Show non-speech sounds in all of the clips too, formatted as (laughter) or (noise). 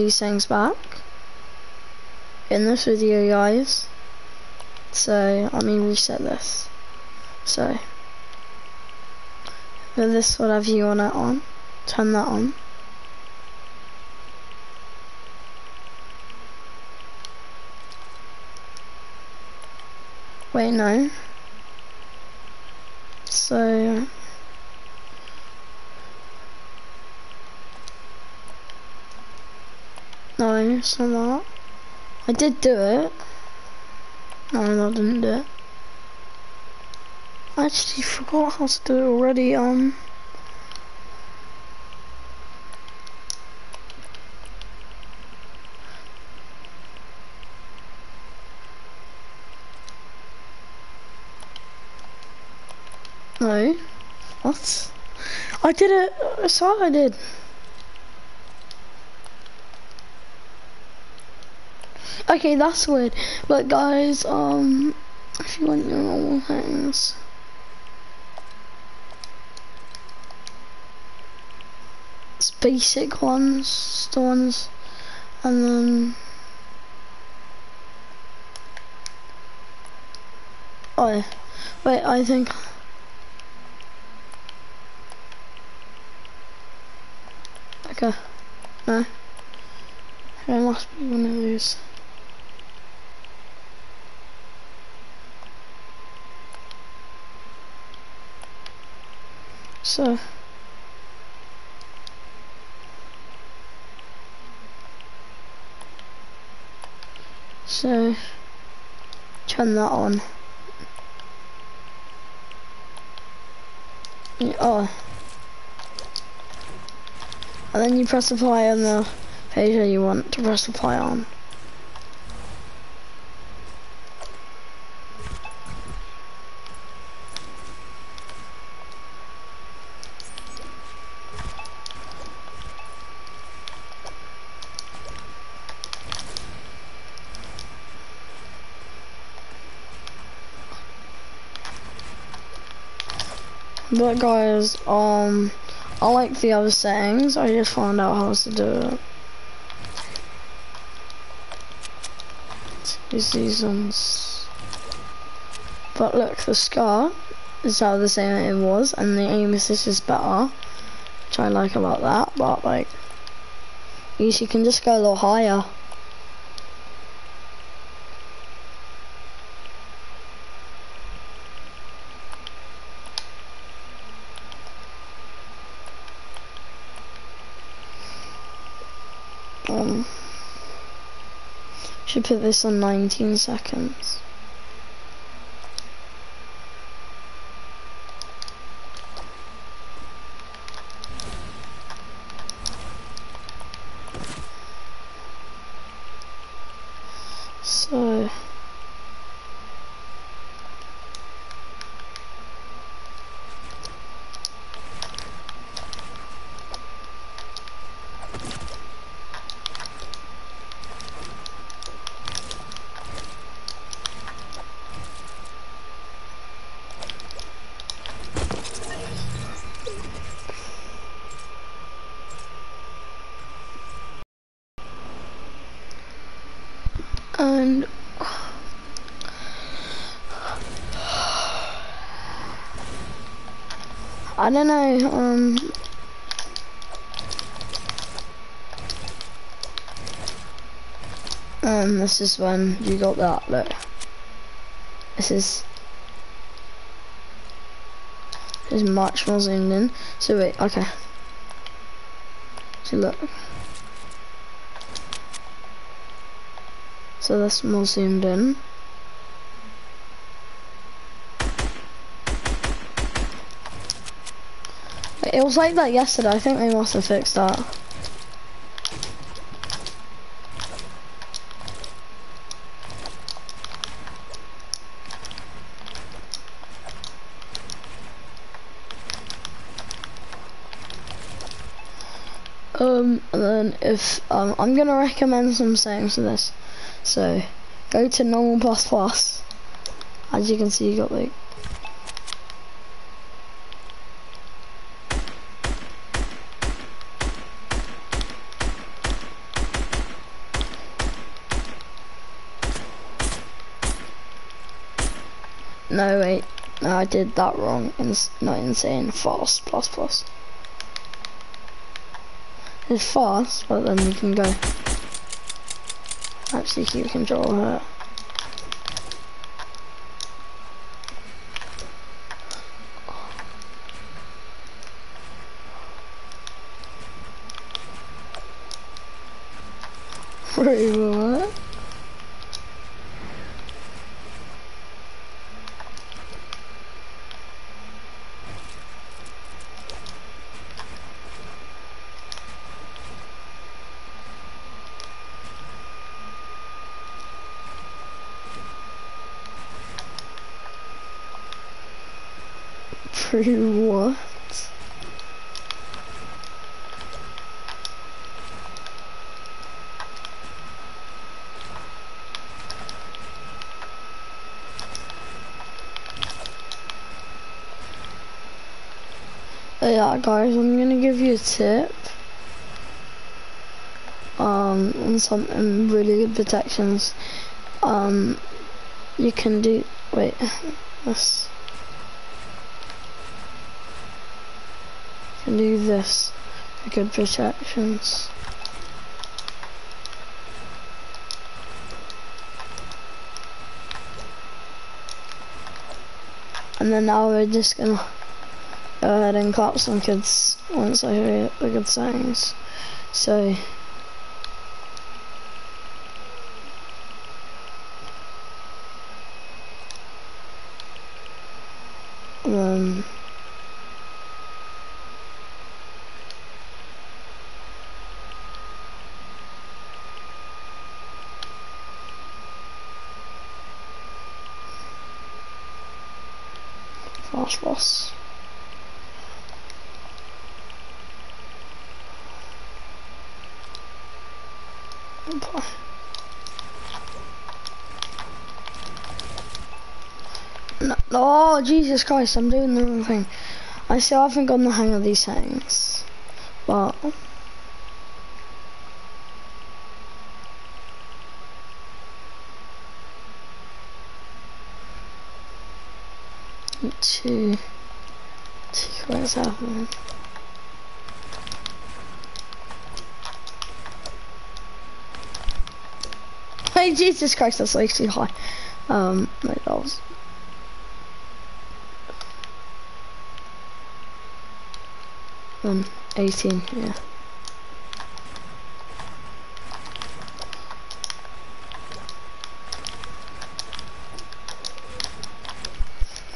these things back in this video guys. So let me reset this. So with this whatever you want it on, turn that on. Wait no. So No, it's not. I did do it. No, I didn't do it. I actually forgot how to do it already. Um. No. What? I did it. I saw I did. Okay, that's weird. But guys, um, if you want your normal things. It's basic ones, the ones, and then, oh, wait, I think, okay, no, it must be one of these. So So turn that on. Oh. And then you press apply on the page that you want to press apply on. But guys, um, I like the other settings. I just found out how to do it. These ones. But look, the scar is how the same it was, and the aim assist is better. Which I like about that, but like, you can just go a little higher. Um, put this on 19 seconds. So and I don't know, um, um, this is when you got that, look, this is, this is much more zoomed in, so wait, okay, so look, so that's more zoomed in. It was like that yesterday, I think they must have fixed that. Um, and then if, um, I'm gonna recommend some settings for this. So, go to normal plus plus. As you can see, you got like, No, wait. No, I did that wrong. It's not insane. Fast plus plus. It's fast, but then you can go. Actually, keep control her. (laughs) Wait, what? What? yeah guys I'm gonna give you a tip um on something really good protections um you can do wait (laughs) this can do this for good protections and then now we're just gonna go ahead and clap some kids once I hear the good songs. So then fast boss. No, oh, Jesus Christ, I'm doing the wrong thing. I still haven't gotten the hang of these things. But... Two... Two, what's happening? Hey, Jesus Christ, that's like too high. Um, no, that was... Um, 18, yeah.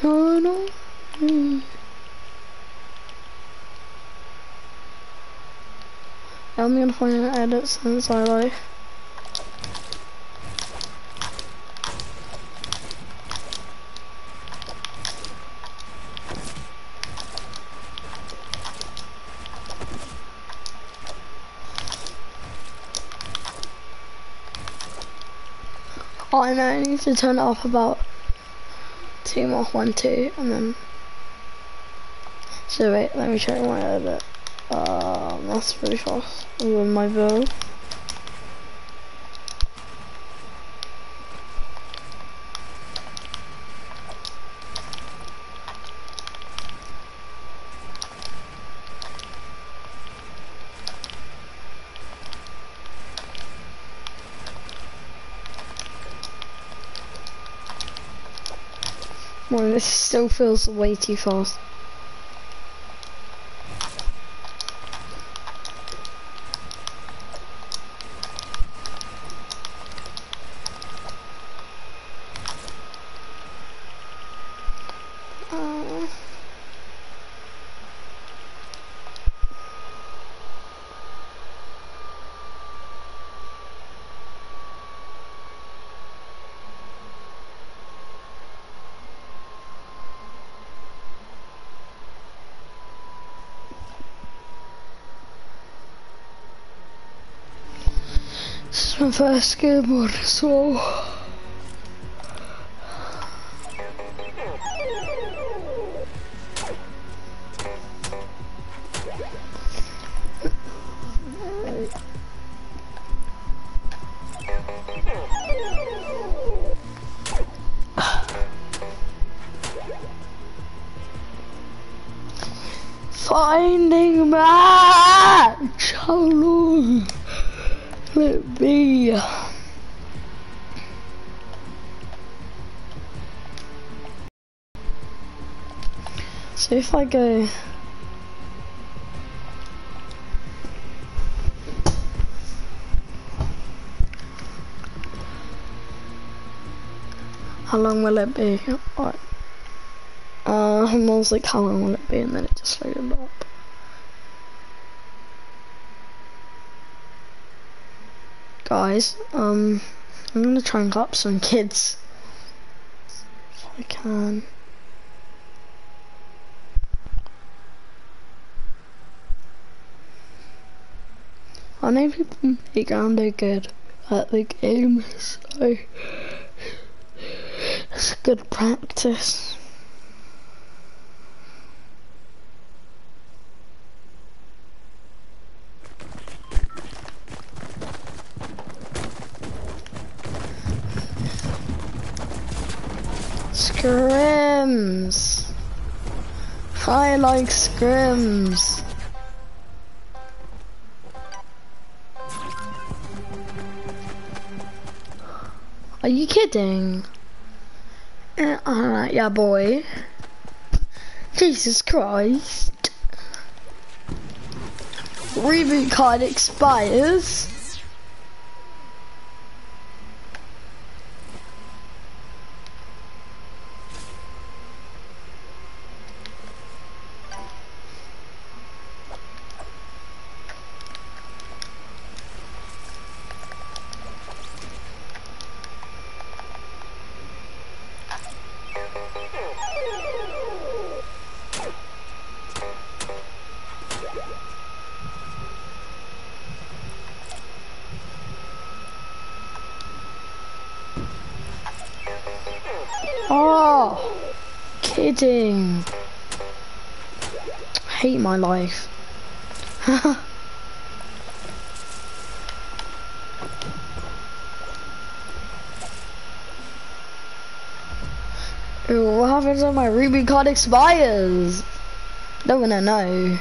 Oh no. Mm. I'm gonna find an edit since I like and I need to turn it off about two more, one, two, and then. So wait, let me check my edit. Um, that's pretty fast. With my build. Well, this still feels way too fast. My first skateboard, so... if I go How long will it be? Alright. Uh, I was like, how long will it be? And then it just loaded up. Guys, um, I'm gonna try and up some kids. If I can. I know people make Ando good at the game, so it's a good practice. Scrims. I like scrims. Kidding? Uh, uh, yeah, boy. Jesus Christ. Reboot card expires. Life. (laughs) Ew, what happens when my Reboot card expires? Don't wanna know.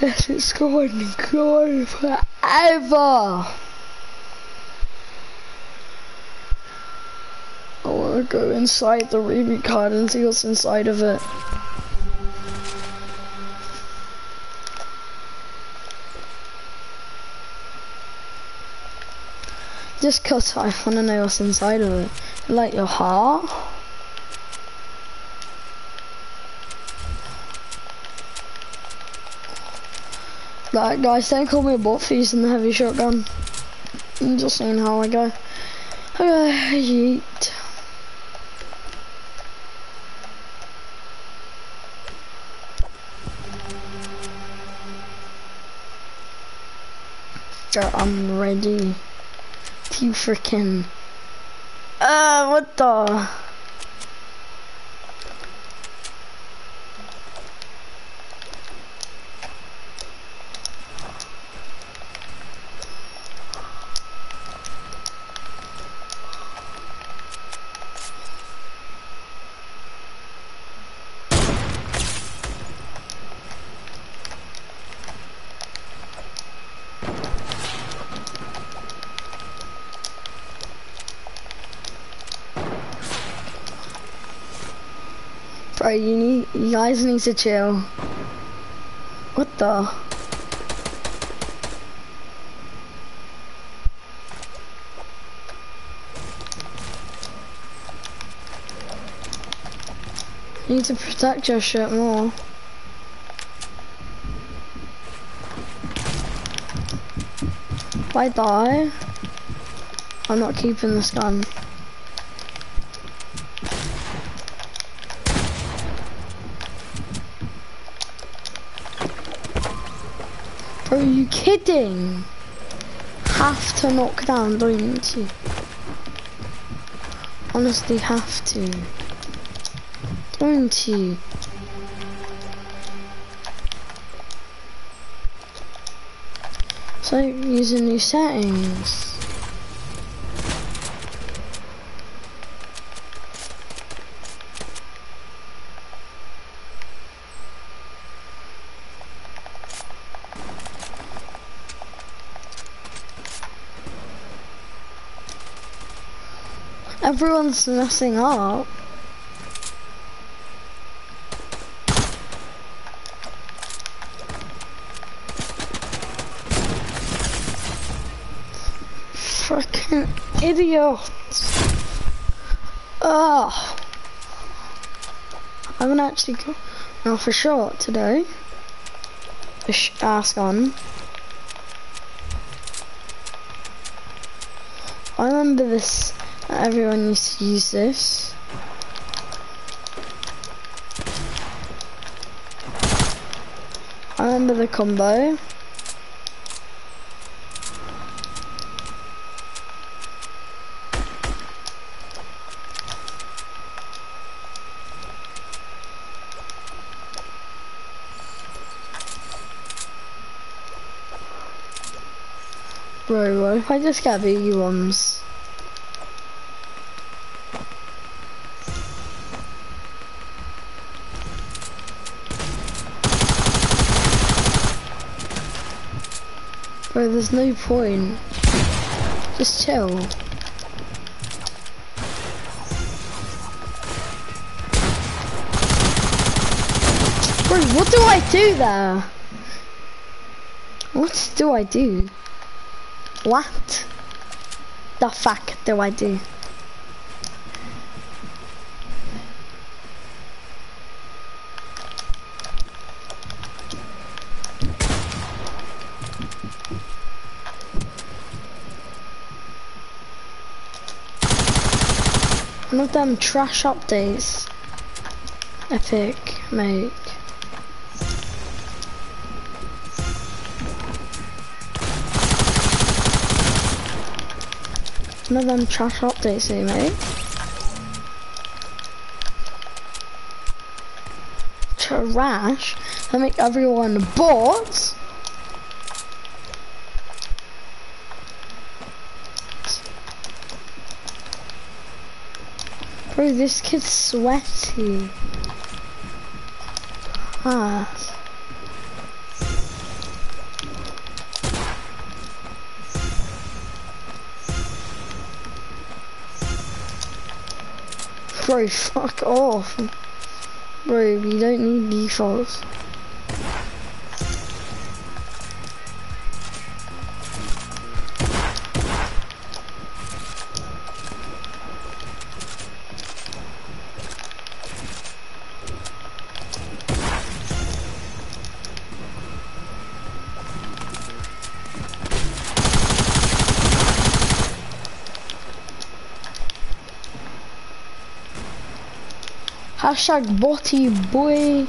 Guess it's going to go forever. I wanna go inside the Reboot card and see what's inside of it. Just cause I wanna know what's inside of it. Like your heart? Like guys, don't call me a bot for using the heavy shotgun. I'm just saying how I go. Okay, yeet. I'm ready to freaking. Uh, what the? Bro, you need, you guys need to chill. What the? You need to protect your shit more. If I die, I'm not keeping this gun. Kidding? Have to knock down, don't you? Honestly, have to. Don't you? So using new settings. Everyone's messing up. Fucking idiots. Oh. I haven't actually got for short today. Sh ah, ask on. I remember this Everyone used to use this. I remember the combo. Bro, what if I just get BB ones? There's no point. Just chill. Bro, what do I do there? What do I do? What the fuck do I do? One of them trash updates. Epic, make. One of them trash updates eh, they make. Trash? They make everyone bots? Bro, this kid's sweaty. Ah. Bro, fuck off. Bro, we don't need defaults. Hashtag botty boy.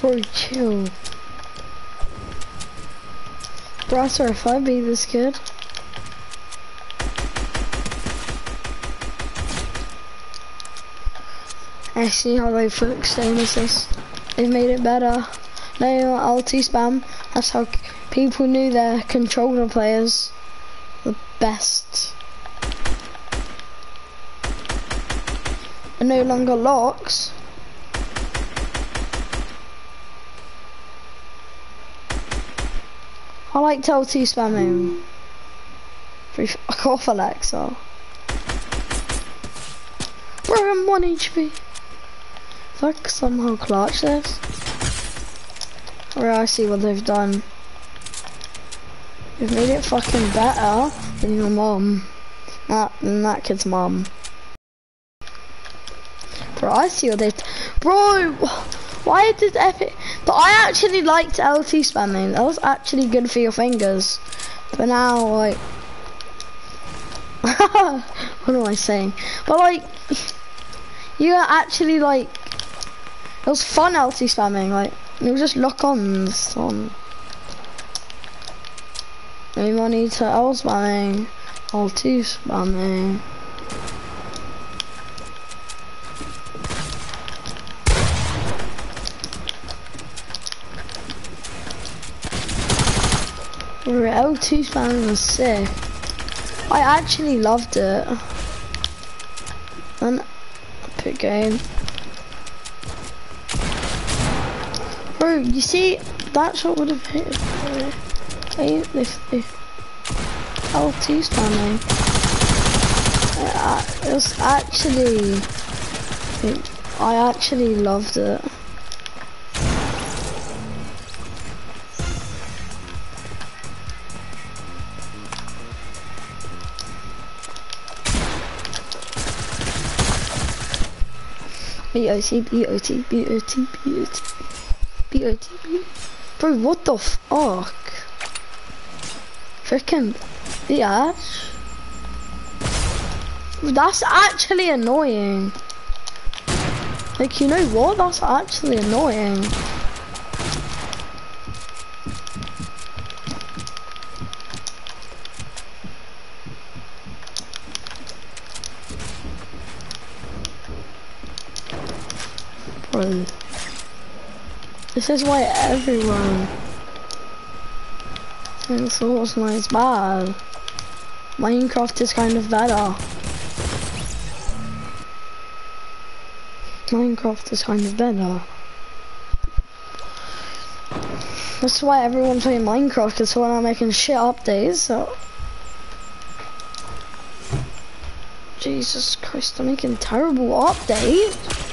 Bro, chill. Bro, sorry if I be this kid. I see how they fix this. They've made it better. No LT spam. That's how people knew their controller players the best. And no longer locks. I like to LT spamming. Fuck off Alexa. Bro, I'm 1 HP like somehow clutch this? Or I see what they've done. They've made it fucking better than your mom. Not than that kid's mom. Bro, I see what they've Bro, why did Epic... But I actually liked LT spamming. That was actually good for your fingers. But now, like... (laughs) what am I saying? But like... (laughs) You are actually like It was fun LT spamming, like, it was just lock-ons on. Maybe I need to L spamming, LT spamming. L2 spamming was sick. I actually loved it. An epic game. Bro, you see, that shot would have hit if, if, if L2 spamming. It was actually, I actually loved it. B-O-T, B-O-T, B-O-T, B-O-T, B-O-T, B Bro, what the fuck? Freaking bitch. That's actually annoying. Like, you know what? That's actually annoying. Bro. This is why everyone thinks Fortnite is bad. Minecraft is kind of better. Minecraft is kind of better. That's why everyone's playing Minecraft, because when I'm making shit updates, so... Jesus Christ, I'm making terrible updates.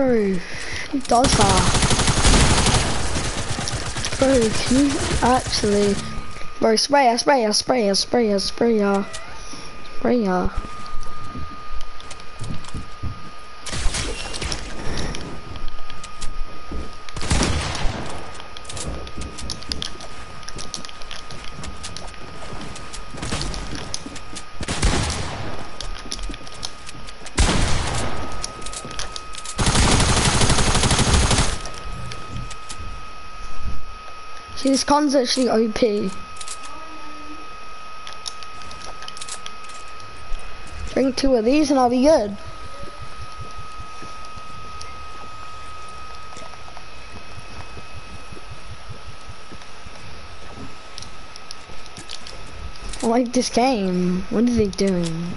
Bro, that? Bro, can you actually... Bro, spray ya, spray ya, spray ya, spray ya, spray ya. Spray ya. Con's actually OP. Bring two of these and I'll be good. I like this game. What are they doing?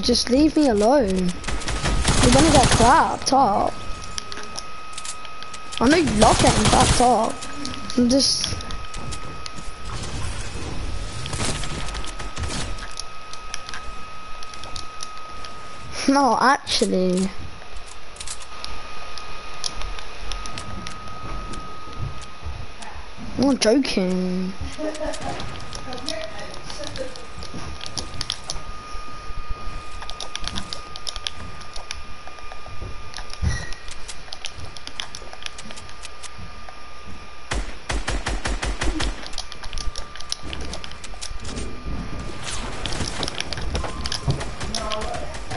Just leave me alone. You're gonna get clapped up. I know you love getting clapped up. I'm just... (laughs) No, actually. I'm not joking.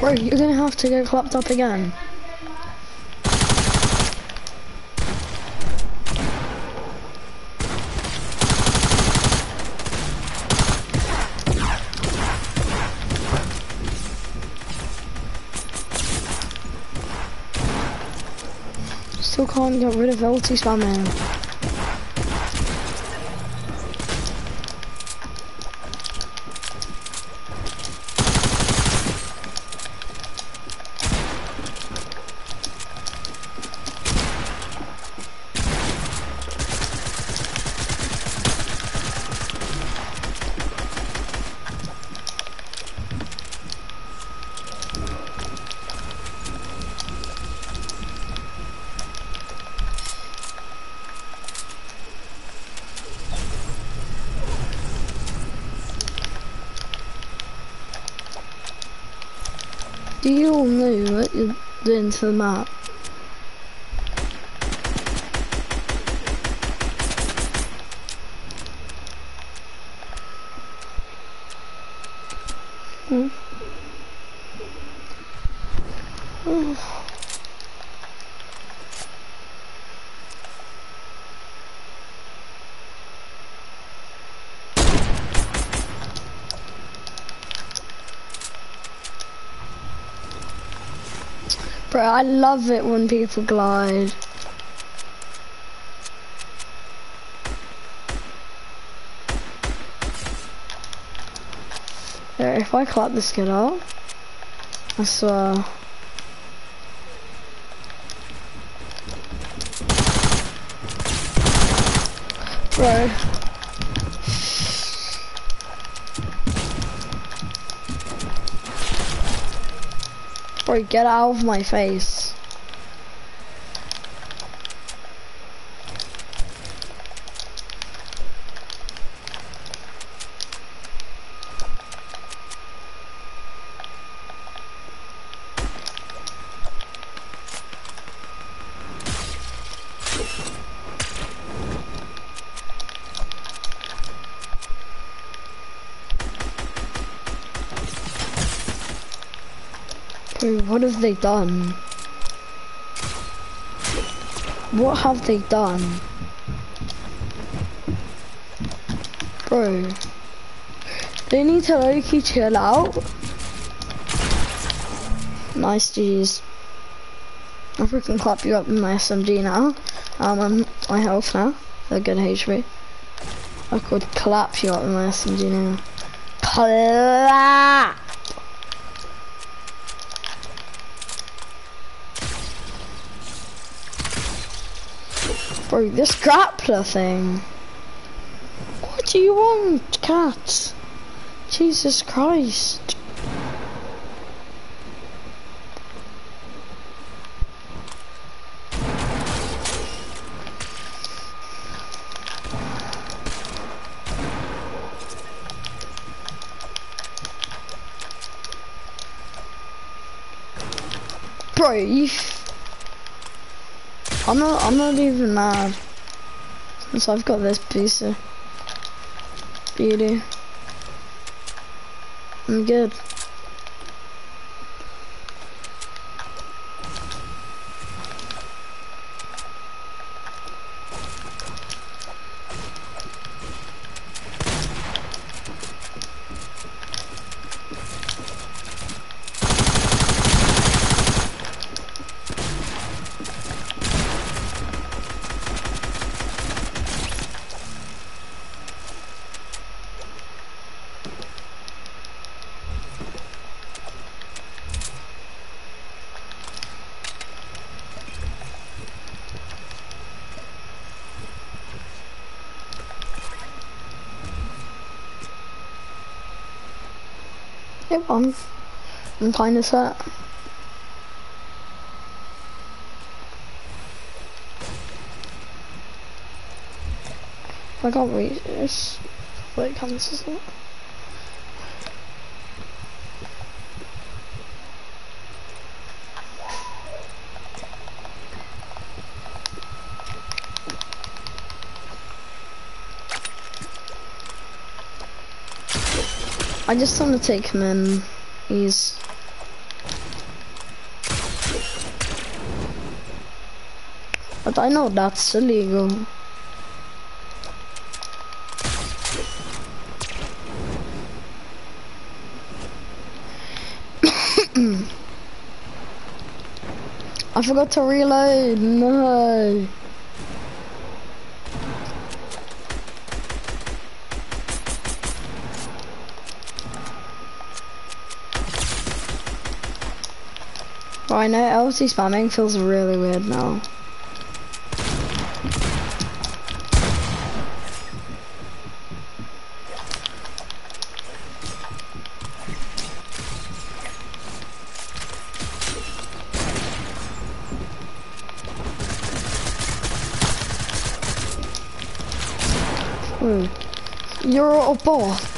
Bro, you're gonna have to get clapped up again. still can't get rid of LT spamming. Do you all know what you're doing to the map? I love it when people glide. Yeah, if I clap this kid up, I swear. Bro. Get out of my face. Bro, what have they done? What have they done? Bro. They need to low-key chill out. Nice, G's. I freaking clap you up in my SMG now. Um, I'm my health now. A good HP. I could clap you up in my SMG now. Clap! Bro, this grappler thing. What do you want, cat? Jesus Christ. Bro, I'm not I'm not even mad. Since I've got this piece of beauty. I'm good. Yep, I'm, I'm kind. I can't reach this. Wait, comes is it? I just want to take him in. He's But I know that's illegal. (coughs) I forgot to reload. No. I know LT spamming feels really weird now. You're a bot.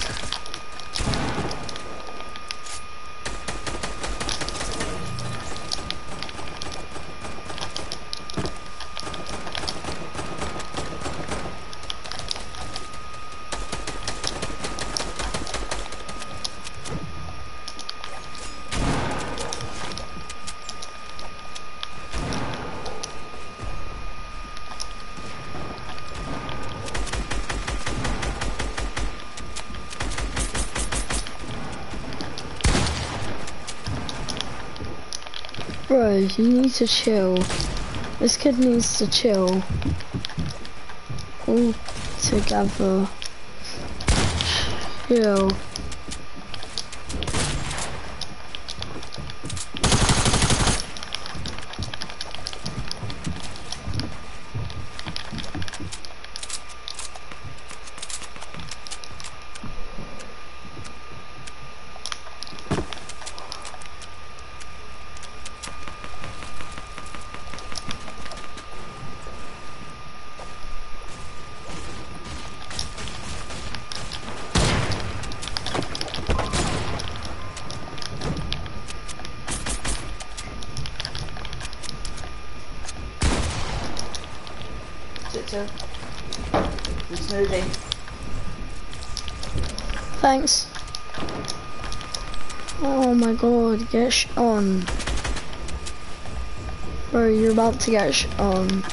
Bro, you need to chill. This kid needs to chill. All together. Chill. The smoothie. Thanks. Oh my god, get on. Bro, you're about to get on.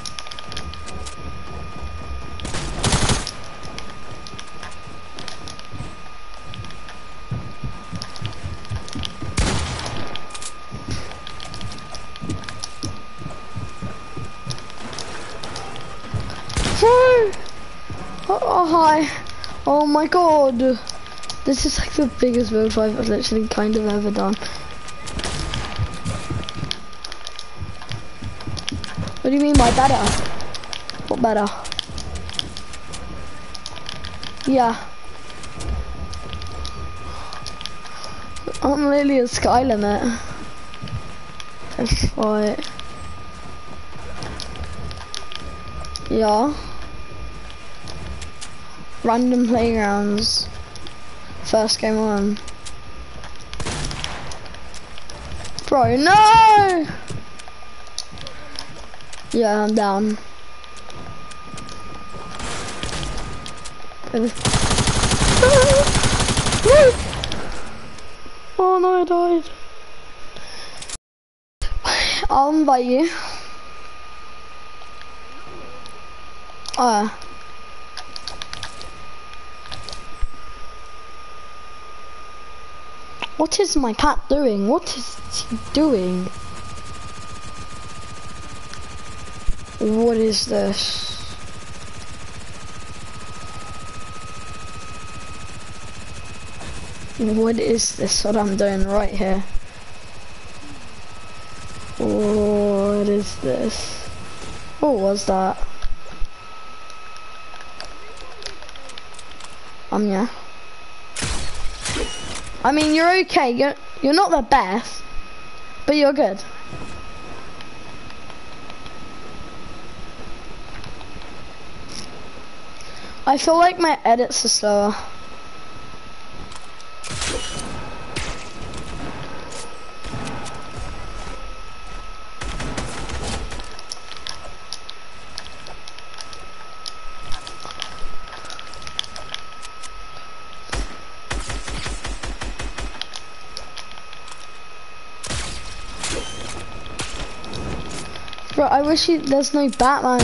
Oh, hi. Oh my Oh, god. This is like the biggest build I've literally kind of ever done. What do you mean by better? What better? Yeah. I'm literally a sky limit. That's right. Yeah. Random playgrounds. First game on. Bro, no! Yeah, I'm down. (laughs) oh no, I died. I'll invite you. Uh. What is my cat doing? What is he doing? What is this? What is this what I'm doing right here? What is this? What was that? Um, yeah. I mean, you're okay. You're, you're not the best, but you're good. I feel like my edits are slower. Wish there's no Batman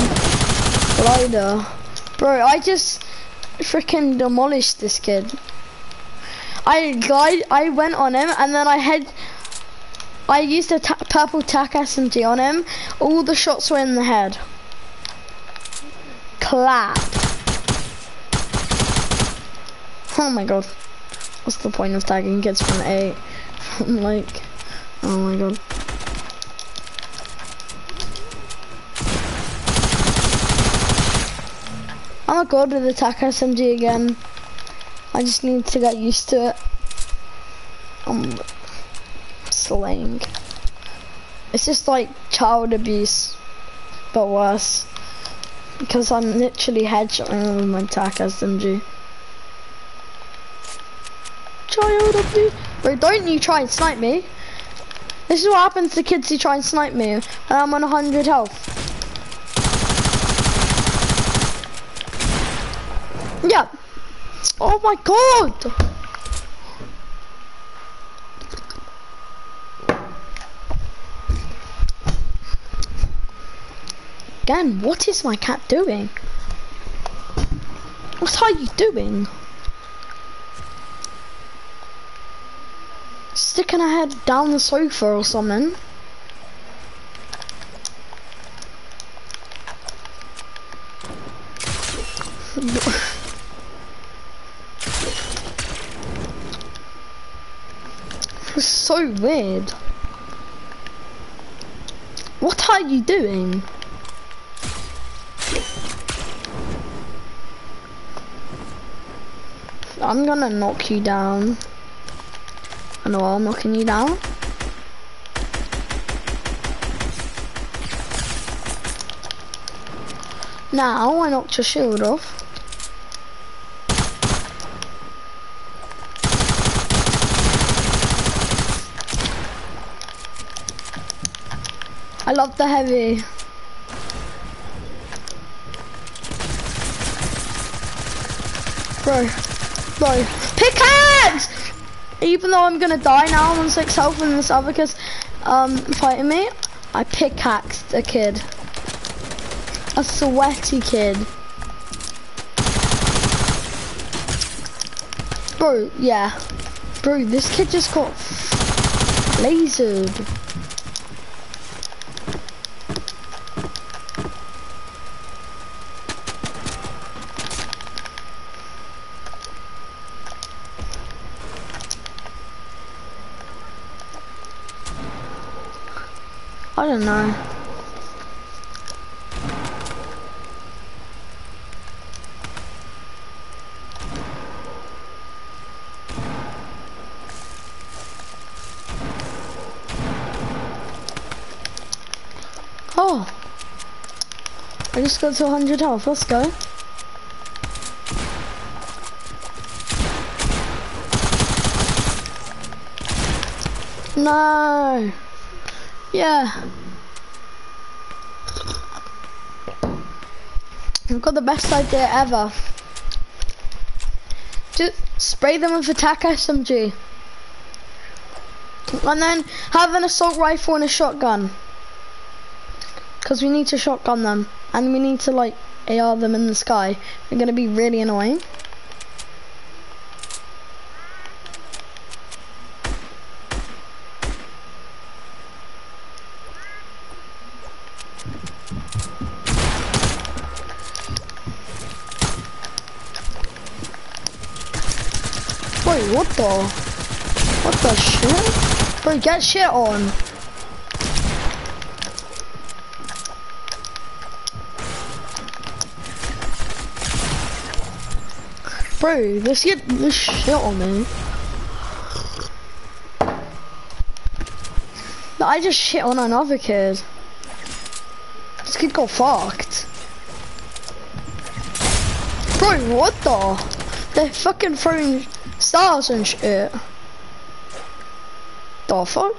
glider. Bro, I just freaking demolished this kid. I glide, I went on him and then I had, I used a ta purple TAC SMG on him. All the shots were in the head. Clap. Oh my god. What's the point of tagging kids from 8? I'm (laughs) like, oh my god. Not good with TAC SMG again. I just need to get used to it. I'm slaying. It's just like child abuse, but worse. Because I'm literally headshotting with my TAC SMG. Child abuse. Bro, don't you try and snipe me. This is what happens to kids who try and snipe me and I'm on 100 health. Yeah. Oh my god! Again, what is my cat doing? What are you doing? Sticking her head down the sofa or something. (laughs) It's so weird. What are you doing? I'm gonna knock you down. I know I'm knocking you down. Now I knocked your shield off. Love the heavy. Bro, bro, pickaxe! Even though I'm gonna die now, I'm on six health and this other kid's um, fighting me, I pickaxed a kid. A sweaty kid. Bro, yeah. Bro, this kid just got lasered. Don't know. Oh. I just got to 100 health, let's go. No. Yeah. I've got the best idea ever. Just spray them with a TAC SMG. And then have an assault rifle and a shotgun. Because we need to shotgun them. And we need to like AR them in the sky. They're going to be really annoying. What the? Shit? Bro, get shit on. Bro, let's get this shit on me. I just shit on another kid. This kid got fucked. Bro, what the? They're fucking throwing stars and shit. The eh, fuck?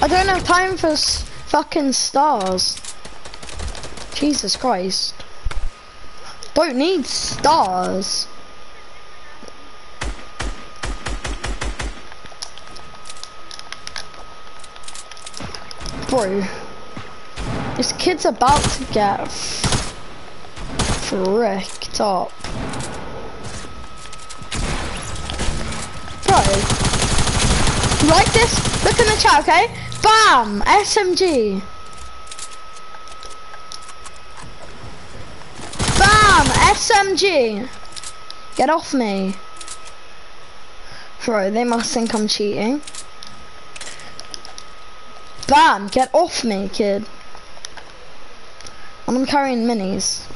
I don't have time for fucking stars. Jesus Christ. Don't need stars. Bro. This kid's about to get fricked up. Bro. Like this. Look in the chat, okay? Bam! SMG. Bam! SMG. Get off me. Bro, they must think I'm cheating. Bam! Get off me, kid. I'm carrying minis.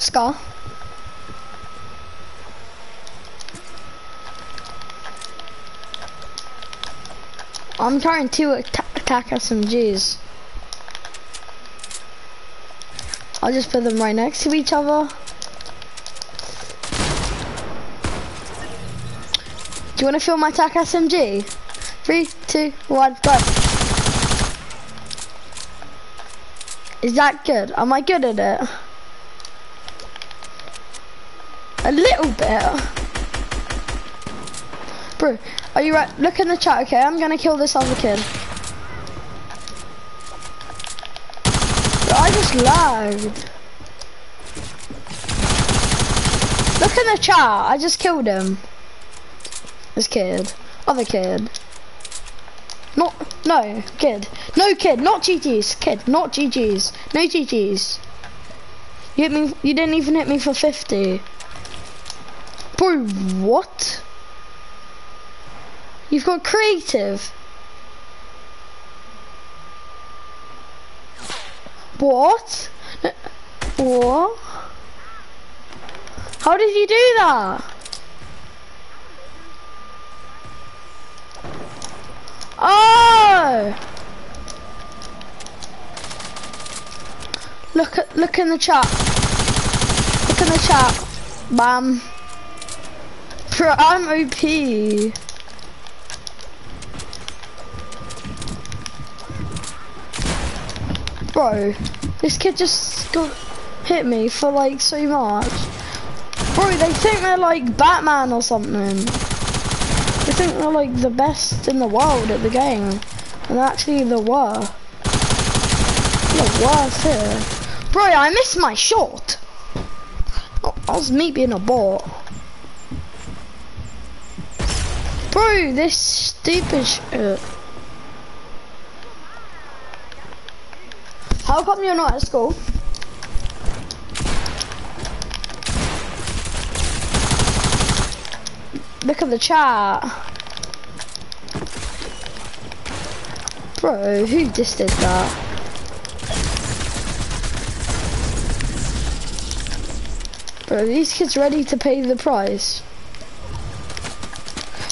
Scar. I'm carrying two attack SMGs. I'll just put them right next to each other. Do you want to feel my attack SMG? Three, two, one, go. Is that good? Am I good at it? A little bit. Bro, are you right? Look in the chat, okay? I'm gonna kill this other kid. Bro, I just lagged. Look in the chat, I just killed him. This kid. Other kid. Not, no, kid. No kid, not GG's. Kid, not GG's. No GG's. You hit me, you didn't even hit me for 50. Bro, what? You've got creative. What? What? How did you do that? Oh! Look at look in the chat. Look in the chat. Bam. Bro, I'm OP. Bro, this kid just got hit me for like so much. Bro, they think they're like Batman or something. They think they're like the best in the world at the game. And actually the were. The worst here. Bro, I missed my shot. Oh, that was me being a bot. Bro, this stupid shit. Uh. How come you're not at school? Look at the chat. Bro, who just did that? Bro, these kids ready to pay the price?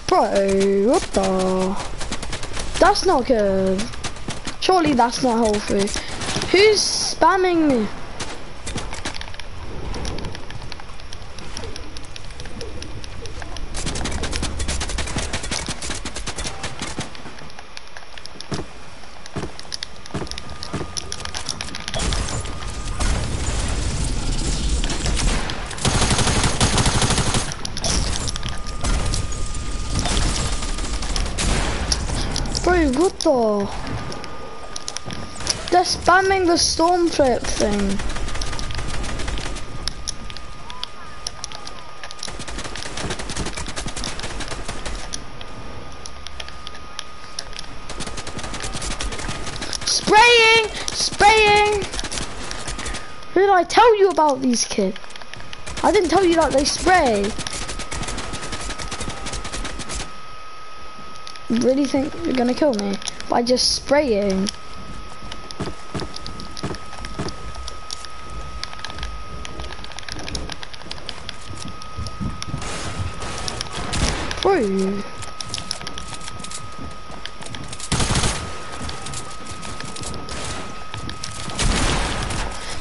Bro, what the? That's not good. Surely that's not healthy. Who's spamming me? Bro, what the? They're the storm flip thing. Spraying! Spraying! Who did I tell you about these kids? I didn't tell you that they spray. really think you're gonna kill me by just spraying? Bro.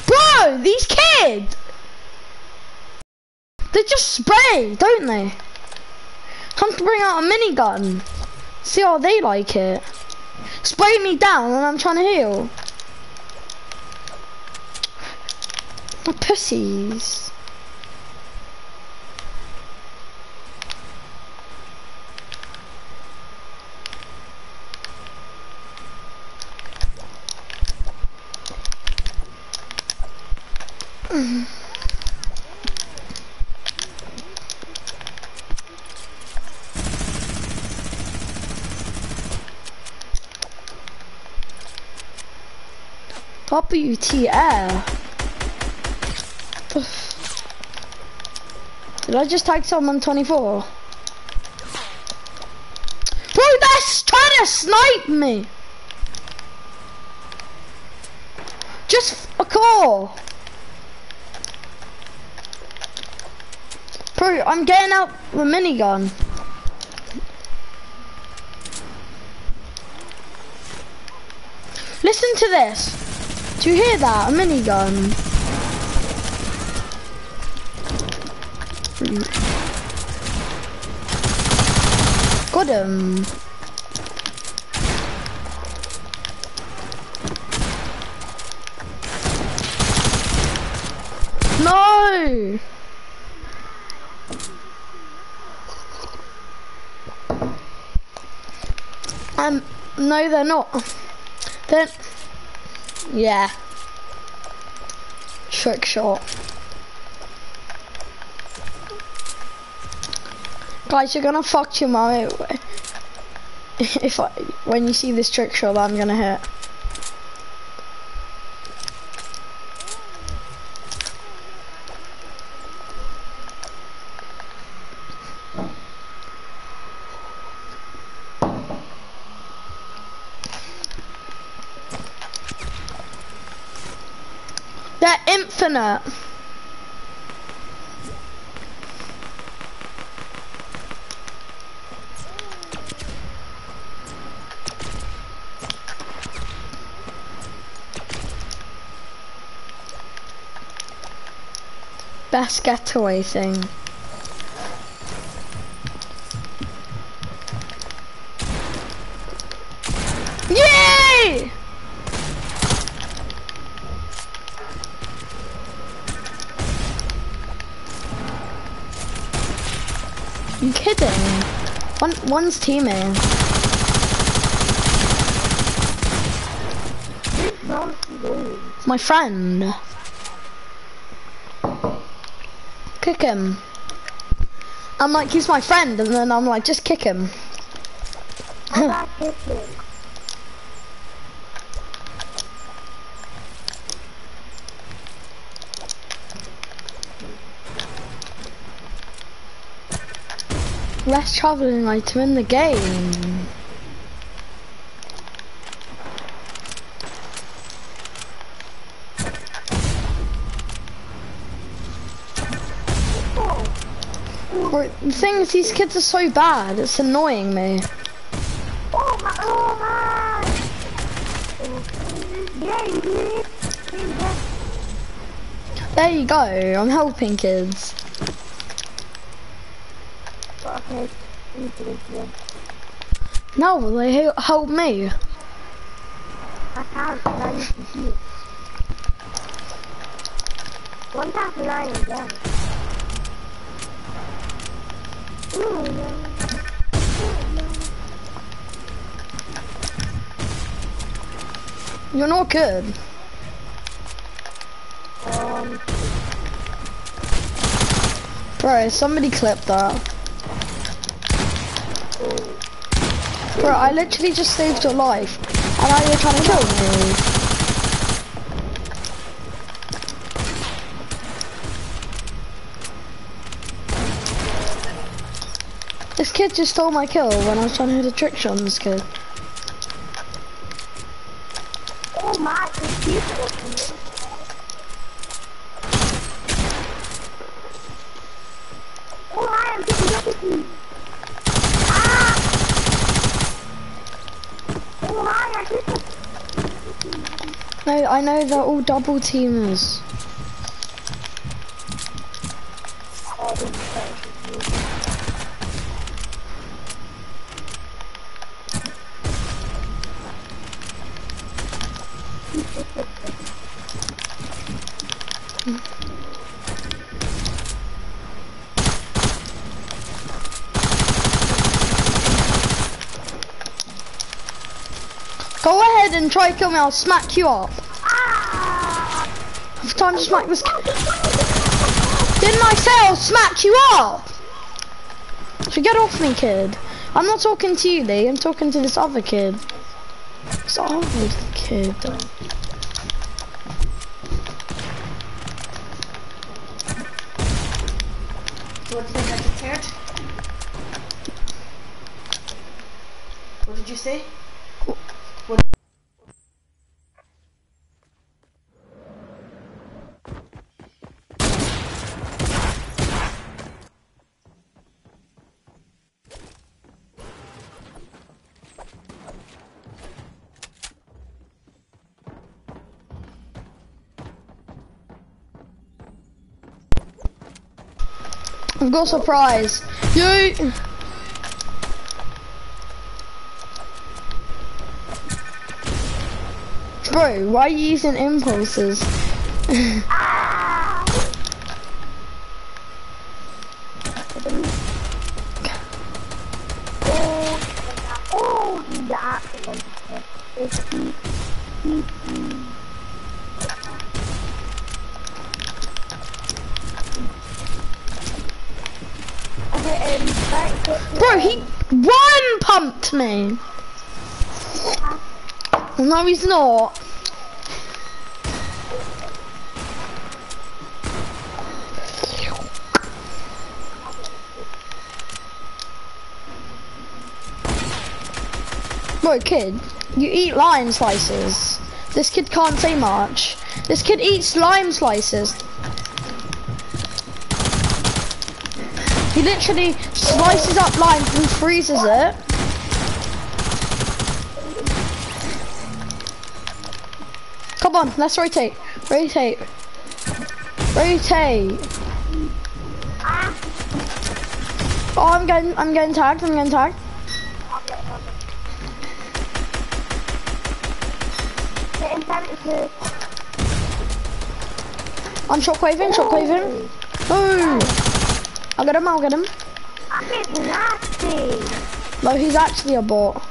Bro, these kids! They just they? Time to bring out a minigun. See how they like it. Spray me down and I'm trying to heal. The pussies. Mm-hmm. WTF? Did I just tag someone 24? Bro, that's trying to snipe me! Just a call! Bro, I'm getting out the minigun. Listen to this. You hear that? A minigun. Got him. No! Um, no they're not. They're... Yeah. Trick shot. Guys, you're gonna fuck your mum (laughs) if I, when you see this trick shot that I'm gonna hit. Best getaway thing. Yay! You kidding? One one's teammate. My friend. Kick him. I'm like, he's my friend, and then I'm like, just kick him. (laughs) less traveling item in the game. The thing is, these kids are so bad, it's annoying me. There you go, I'm helping kids. No, they help me. One tap nine again. You're not good. Um. Bro, somebody clip that. Bro, I literally just saved your life, and now you're trying to kill me. Kid just stole my kill when I was trying to hit a trick shot on this kid. Oh my, Oh, I am picking up with you. No, I know they're all double teamers. Try kill me, I'll smack you up. time to smack this. Didn't I say I'll smack you up? So get off me, kid. I'm not talking to you, Lee. I'm talking to this other kid. This other kid. I've got a surprise. You. Bro, why are you using impulses? (laughs) Oh, Bro, he one pumped me. No, he's not. Bro, kid, you eat lime slices. This kid can't say much. This kid eats lime slices. Literally slices up lime and freezes it. Eh? Come on, let's rotate. Rotate. Rotate. Oh, I'm getting, I'm getting tagged. I'm getting tagged. I'm shockwaving, shockwaving. Oh! I'll get him, I'll get him. I get nasty. No, he's actually a bot.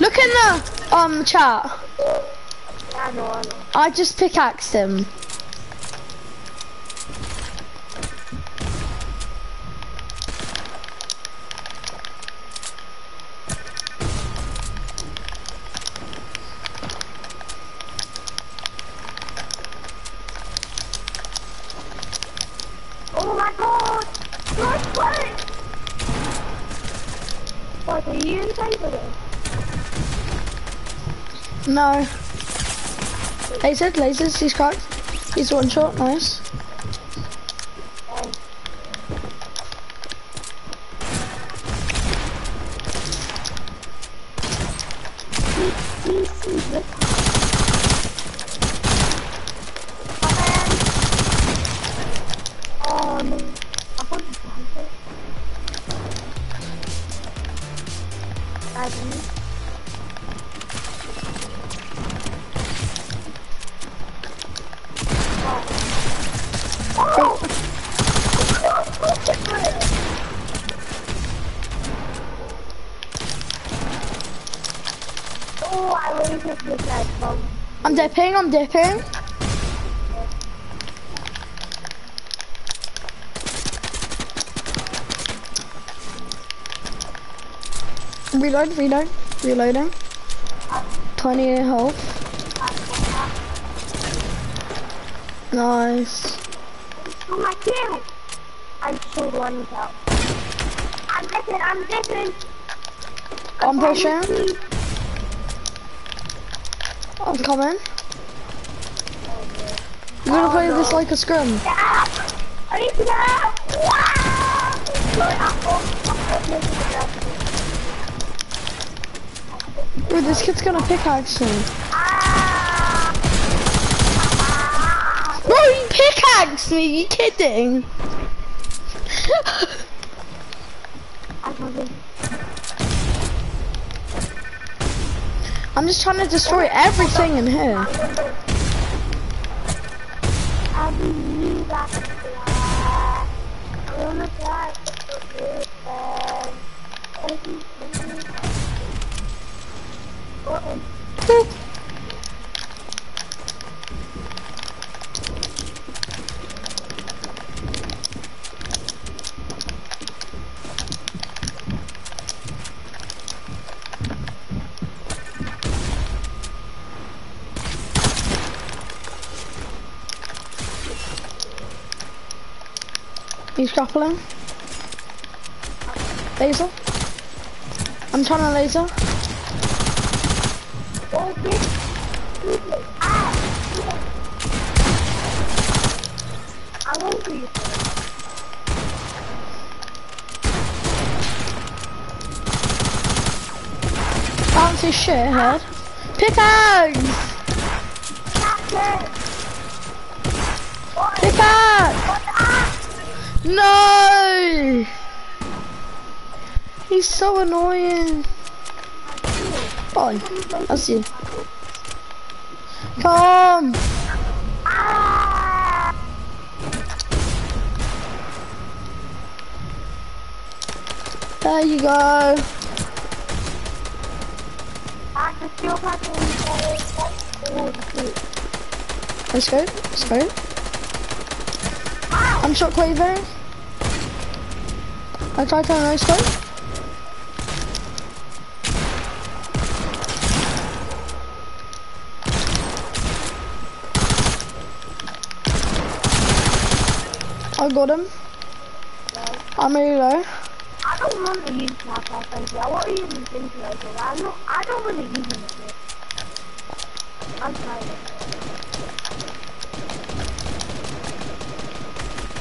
Look in the um chat. I just pickaxed him. Oh my god! Nice play! What, are you inside of it? No. Laser, lasers, he's cracked. He's one shot, nice. I'm dipping, I'm dipping. Reload, reload, reloading. 20 health. Nice. Oh my kill! I'm killed one out. I'm missing, I'm missing! I'm pushing. I'm coming. We're gonna play this like a scrum. Bro, this kid's gonna pickaxe me. Bro, he pickaxed me, you kidding? I'm just trying to destroy everything in here. Grappling. Laser. I'm trying to laser. Head. Pickaxe! Pickaxe! No! He's so annoying. Bye. I'll see you. Come! There you go. Let's go. Let's go. I'm shockwaving. I tried to no scope. I got him. I'm really. I don't want to use my weapons. I want to use the ventilator. I'm not. I don't want to use it. I'm trying.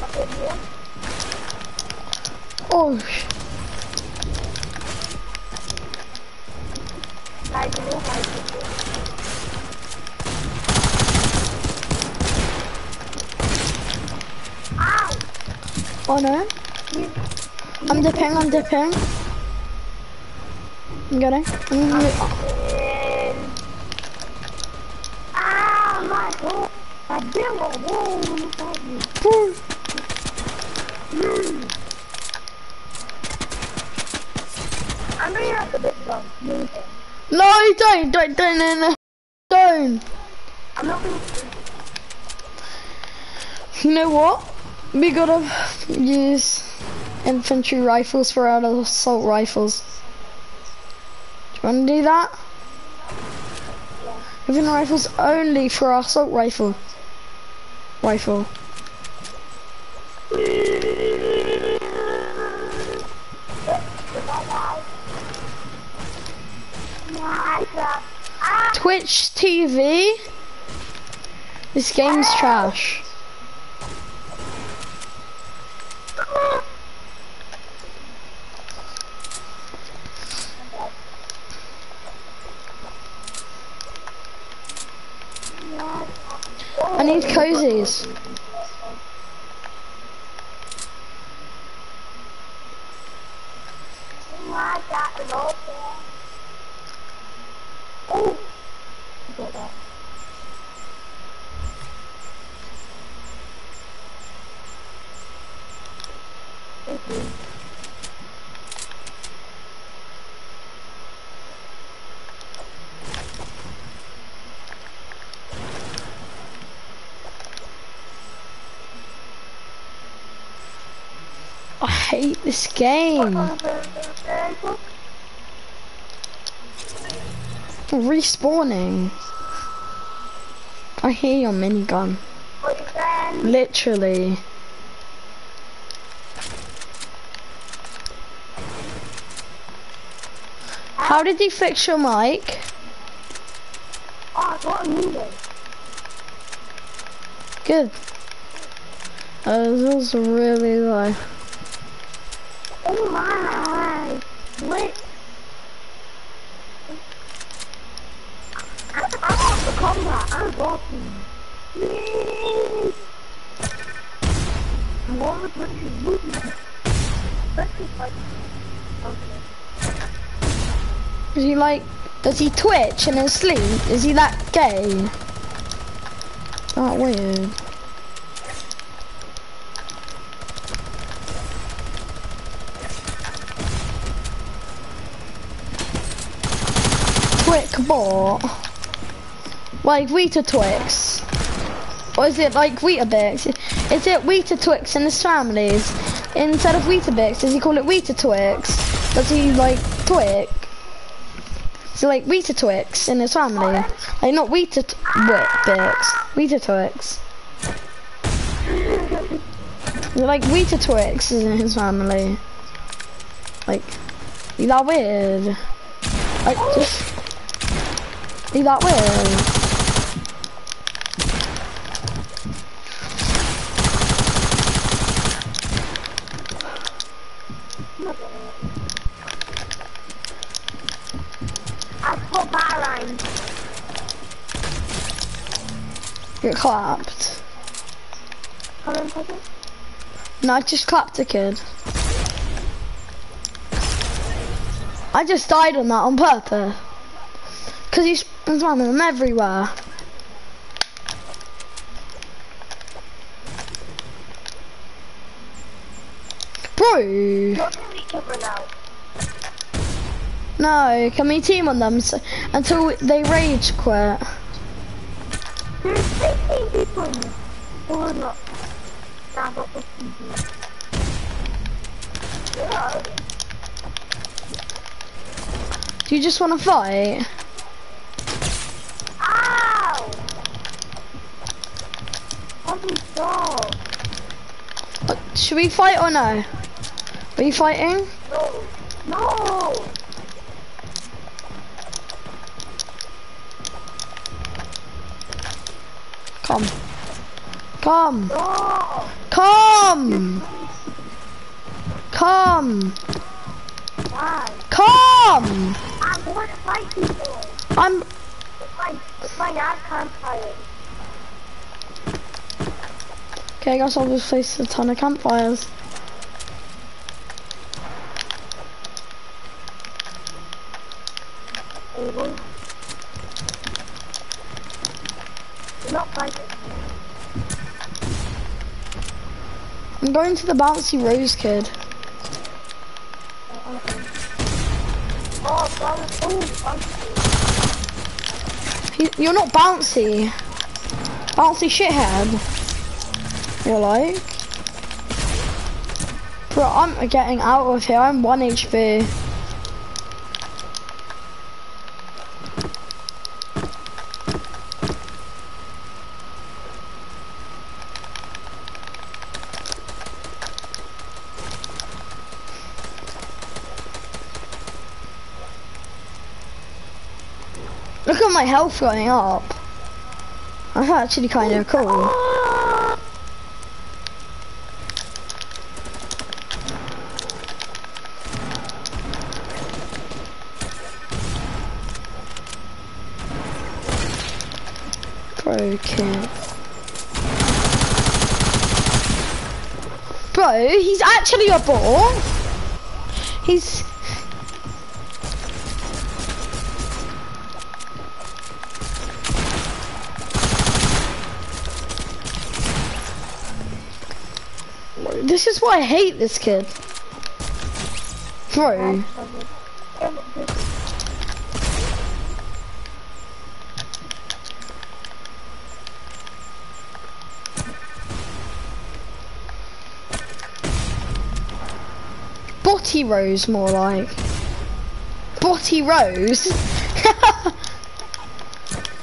Okay, here. Oh, sh- I do. I do. Ow! oh no. I'm dipping, I'm dipping. I'm getting. I'm gonna, Ah, my God! I built a wall inside me. Woo. I'm gonna have to big gun. Use it. No, don't, don't, don't, no, no. Don't. I'm not gonna. You know what? We gotta use infantry rifles for our assault rifles. Do you wanna do that? Infantry rifles only for our assault rifle. Rifle. Twitch TV. This game's trash. I need cozies. I hate this game. Respawning. I hear your minigun. Literally. How did you fix your mic? Good. Uh, this is really low. Oh my! What? I, I want the combat. I'm walking. Yay! What was what you moving? Let's just like. Okay. Is he like, does he twitch in his sleep? Is he that gay? That weird. Twix bot? Like Vita Twix? Or is it like Weetabix? Is it Vita Twix in his families? Instead of Weetabix, does he call it Vita Twix? Does he like Twix? So like Vita Twix in his family? Like not Vita Twix, Vita Twix. Like Vita Twix is in his family. Like, is that weird? Like, just, is that Bahrain. Get clapped. No, I just clapped a kid. I just died on that on purpose. Cause he's spamming them everywhere. Bro! No, can we team on them so, until they rage quit? There's 16 people in this. Or not. Nah, but 15 people. Yeah. Do you just want to fight? That? Uh, Should we fight or no? Are you fighting? No. No! Come. Come. No! Come. Come. Why? Come. I want to fight people. I'm. It's my, it's my dad can't fight it. Okay, I guess I'll just place a ton of campfires. I'm going to the bouncy rose kid. You're not bouncy. Bouncy shithead. Like. Bro, I'm getting out of here. I'm 1 HP. Look at my health going up. That's actually kind of cool. Broken. Bro, he's actually a ball. He's This is why I hate this kid. Bro. Botty Rose more like. Botty Rose?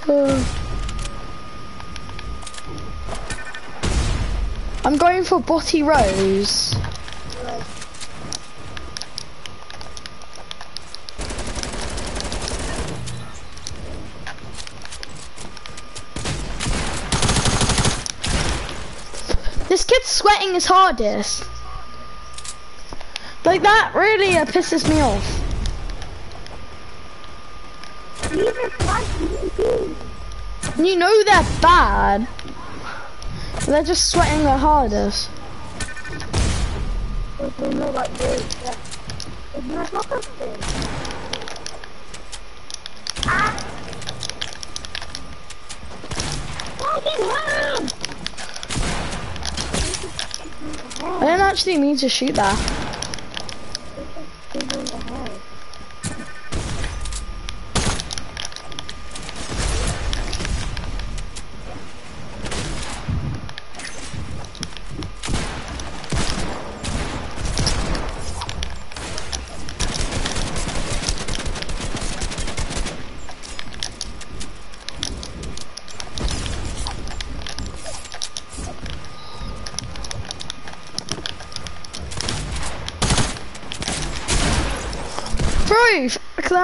Uh. (laughs) I'm going for Botty Rose. This kid's sweating his hardest. Like that really uh, pisses me off. You know they're bad. They're just sweating their hardest. I didn't actually mean to shoot that. Thank you.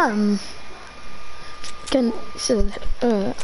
Um. Can, so, uh.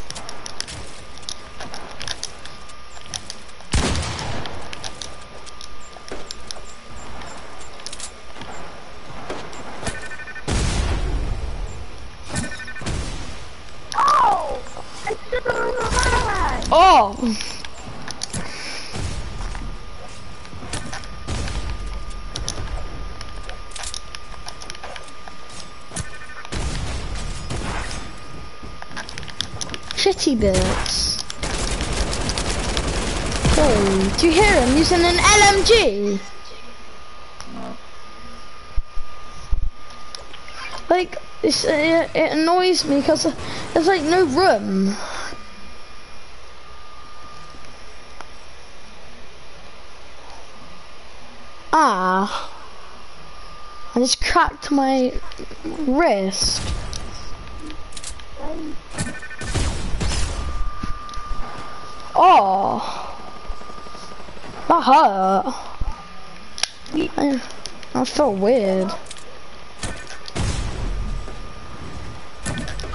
Shitty bits. Do you hear him using an LMG? Like, it's, uh, it annoys me because there's like no room. Ah. I just cracked my wrist. Oh. That hurt. I, I felt weird.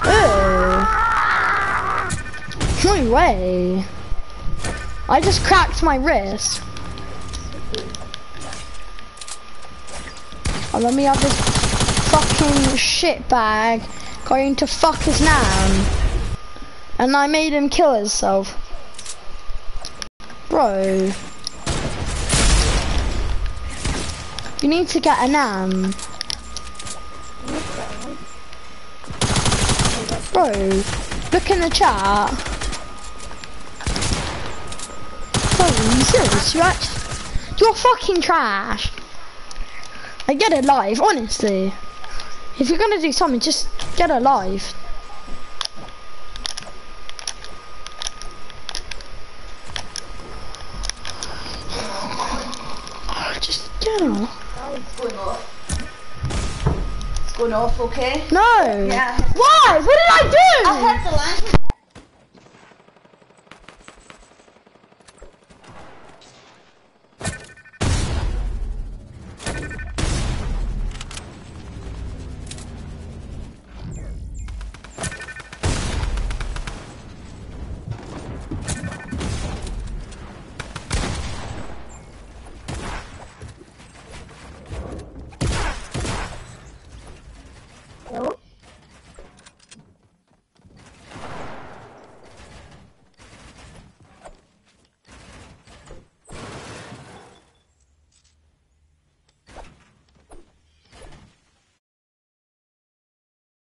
Ew. No way. I just cracked my wrist. Oh, let me have this fucking shit bag going to fuck his nan. And I made him kill himself. Bro. You need to get a nan. Bro, look in the chat. Bro, you serious? You actually, you're fucking trash. I get it live, honestly. If you're gonna do something, just get it live. Just get it. It's going off. It's going off, okay? No. Yeah. Why? What did I do? I hit the.